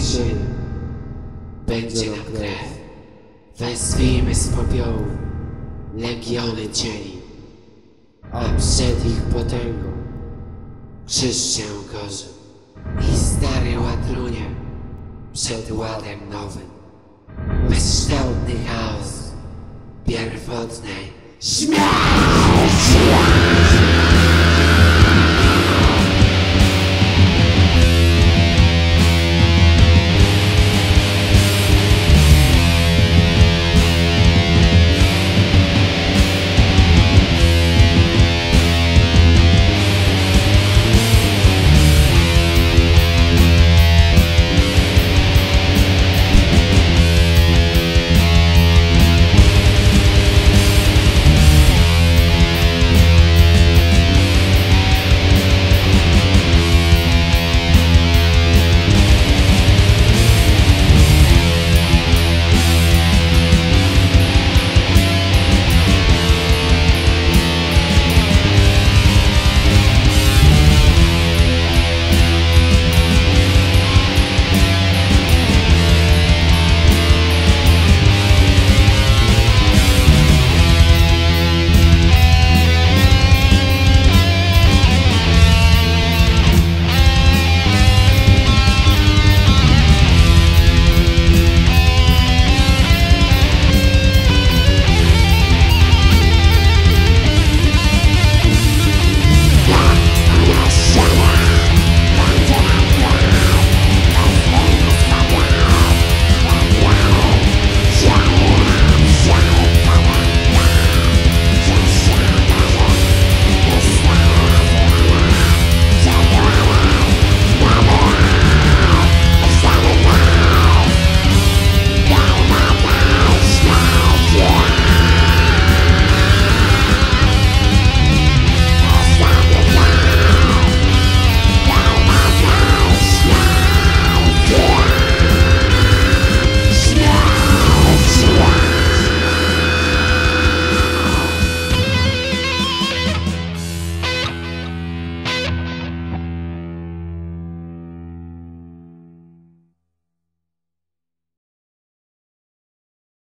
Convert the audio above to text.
szyję będzie nam krew. Wezwijmy z popiołu legiony cieni, a przed ich potęgą krzyż się korzy i stary ładrunie przed ładem nowym. Bezkształtny chaos pierwotnej śmierci.